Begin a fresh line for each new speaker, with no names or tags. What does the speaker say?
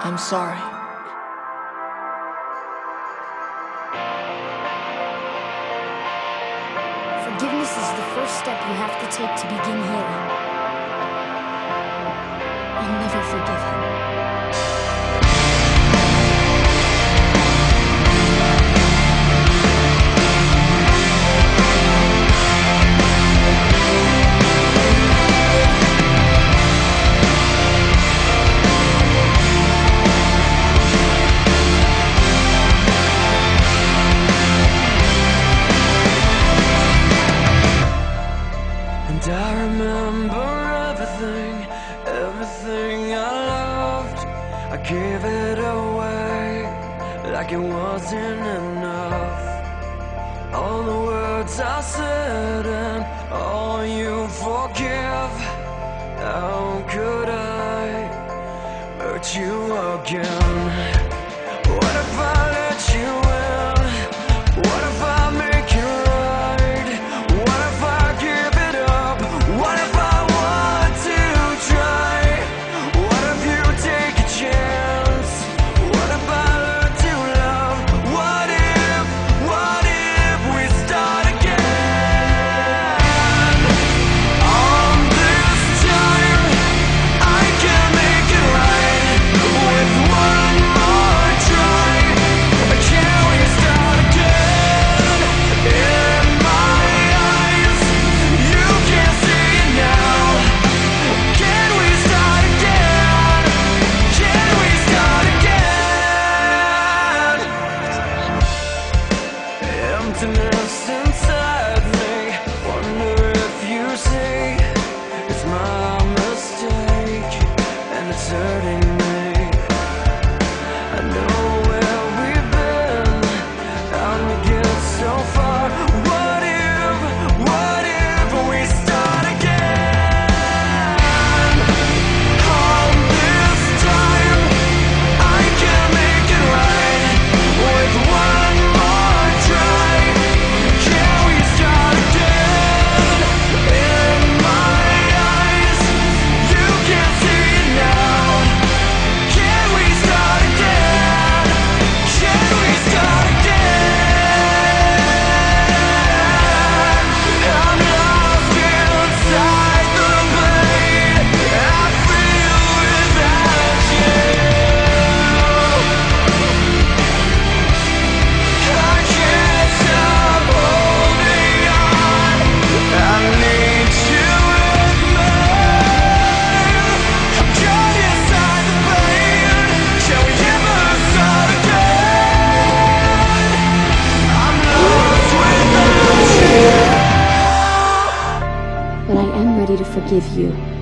I'm sorry.
Forgiveness is the first step you have to take to begin healing. I'll never forget.
And I remember everything, everything I loved. I gave it away, like it wasn't enough. All the words I said and all you forgive. How could I hurt you again? What if I
tonight. ready to forgive you.